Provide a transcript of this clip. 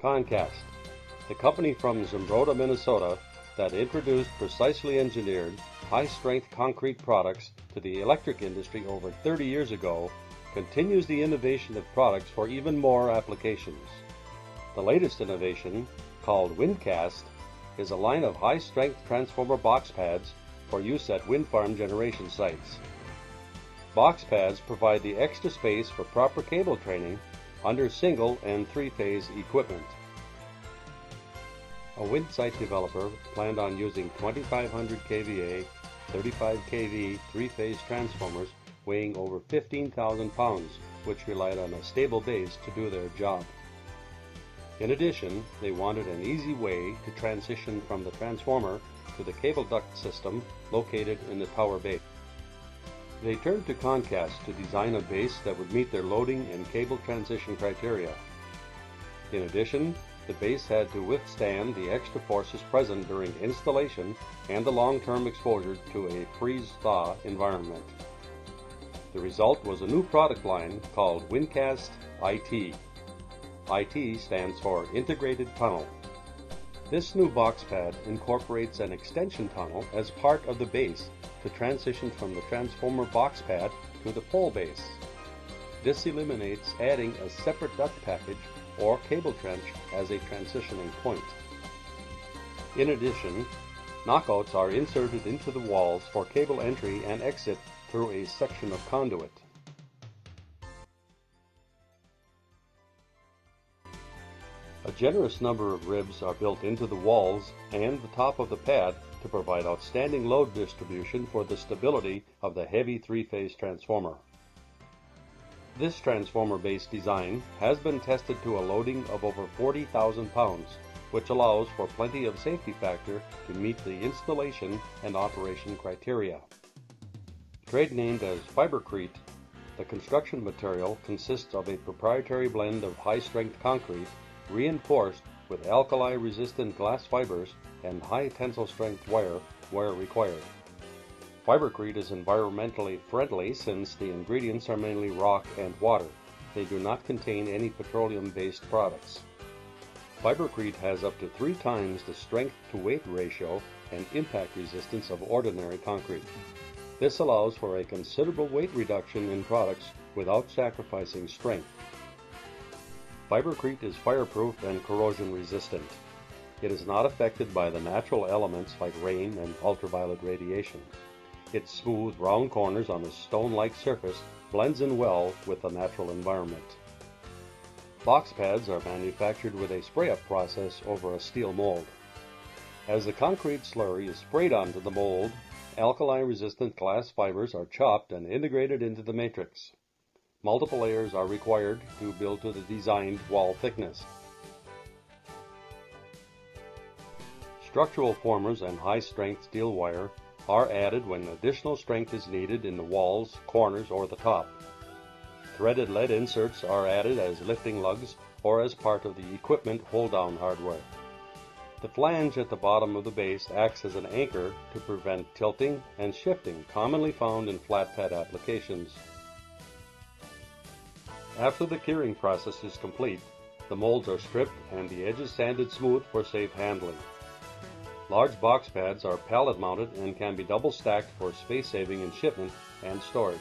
Concast, the company from Zumbrota, Minnesota that introduced precisely engineered, high-strength concrete products to the electric industry over 30 years ago, continues the innovation of products for even more applications. The latest innovation, called Windcast, is a line of high-strength transformer box pads for use at wind farm generation sites. Box pads provide the extra space for proper cable training under single and three-phase equipment. A wind site developer planned on using 2500 kVA, 35 kV three-phase transformers weighing over 15,000 pounds, which relied on a stable base to do their job. In addition, they wanted an easy way to transition from the transformer to the cable duct system located in the tower base. They turned to Concast to design a base that would meet their loading and cable transition criteria. In addition, the base had to withstand the extra forces present during installation and the long-term exposure to a freeze-thaw environment. The result was a new product line called Windcast IT. IT stands for Integrated Tunnel. This new box pad incorporates an extension tunnel as part of the base to transition from the transformer box pad to the pole base. This eliminates adding a separate duct package or cable trench as a transitioning point. In addition, knockouts are inserted into the walls for cable entry and exit through a section of conduit. Generous number of ribs are built into the walls and the top of the pad to provide outstanding load distribution for the stability of the heavy three-phase transformer. This transformer-based design has been tested to a loading of over 40,000 pounds, which allows for plenty of safety factor to meet the installation and operation criteria. Trade named as Fibercrete, the construction material consists of a proprietary blend of high-strength concrete reinforced with alkali-resistant glass fibers and high tensile strength wire where required. Fibercrete is environmentally friendly since the ingredients are mainly rock and water. They do not contain any petroleum-based products. Fibercrete has up to three times the strength to weight ratio and impact resistance of ordinary concrete. This allows for a considerable weight reduction in products without sacrificing strength. Fibercrete is fireproof and corrosion resistant. It is not affected by the natural elements like rain and ultraviolet radiation. Its smooth, round corners on a stone-like surface blends in well with the natural environment. Box pads are manufactured with a spray-up process over a steel mold. As the concrete slurry is sprayed onto the mold, alkali-resistant glass fibers are chopped and integrated into the matrix. Multiple layers are required to build to the designed wall thickness. Structural formers and high-strength steel wire are added when additional strength is needed in the walls, corners, or the top. Threaded lead inserts are added as lifting lugs or as part of the equipment hold-down hardware. The flange at the bottom of the base acts as an anchor to prevent tilting and shifting commonly found in flat pad applications. After the curing process is complete, the molds are stripped and the edges sanded smooth for safe handling. Large box pads are pallet mounted and can be double stacked for space saving in shipment and storage.